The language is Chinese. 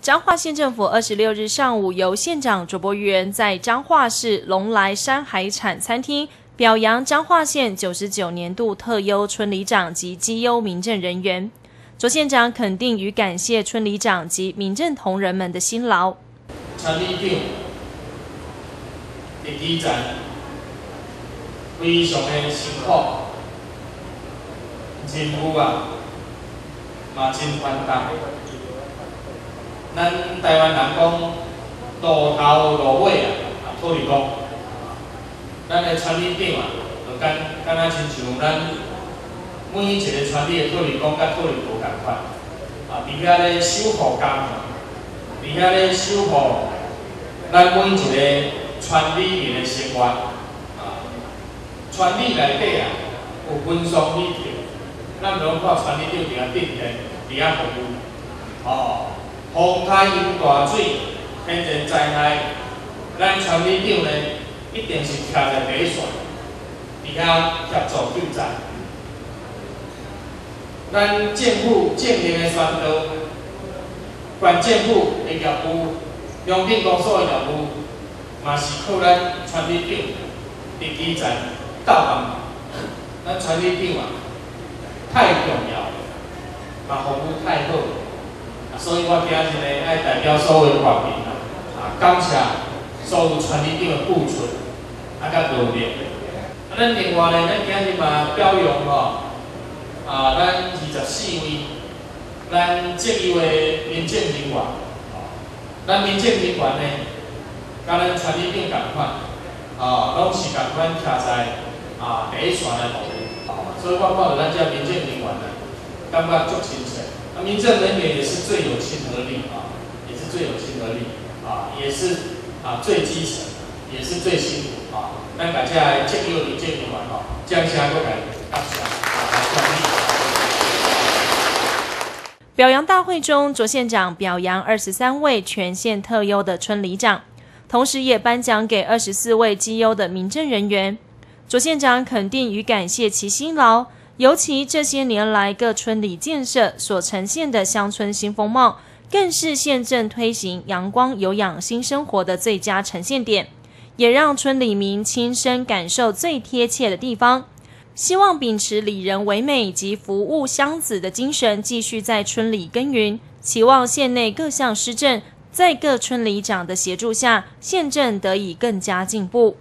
彰化县政府二十六日上午，由县长卓博源在彰化市龙来山海产餐厅表扬彰化县九十九年度特优村里长及绩优民政人员。卓县长肯定与感谢村里长及民政同仁们的辛劳。村里长第几站非常的辛苦，任务啊嘛真繁重。咱台湾人讲路头路尾啊，啊土地公，咱的村里长啊，就敢敢若亲像咱每一个村里的土地公甲土地婆共款，啊，伫遐咧守护家庭，伫遐咧守护咱每一个村里面的生活，啊，村里内底啊有分送礼品，咱拢靠村里长伫遐顶天伫遐服务，哦。风台淹大水，天然灾害，咱村里长呢一定是徛在第一线，伫遐协助救灾。咱政府正面的宣导，县政府的业务、乡镇公所的业务，嘛是靠咱村里长的基层斗帮忙。咱村里长啊，太重要，嘛服务太好。所以我今日呢，爱代表所有的国民啊，感谢所有村里长的付出，啊，甲努力。啊，咱另外呢，咱今日嘛表扬吼，啊，咱二十四位咱职业的民政人员，咱民政人员呢，甲咱村里长共款，啊，拢是共款徛在啊第一线的服务，所以我看到咱遮民政人员呢，感觉足亲切。民政人员也是最有亲和力啊，也是最有亲和力啊，也是啊最基层，也是最辛苦啊。那感谢建佑的建议完哦，江乡各位大家表扬大会中，卓县长表扬二十三位全县特优的村里长，同时也颁奖给二十四位绩优的民政人员。卓县长肯定与感谢其辛劳。尤其这些年来各村里建设所呈现的乡村新风貌，更是县政推行阳光有氧新生活的最佳呈现点，也让村里民亲身感受最贴切的地方。希望秉持里人为美及服务乡子的精神，继续在村里耕耘。期望县内各项施政，在各村里长的协助下，县政得以更加进步。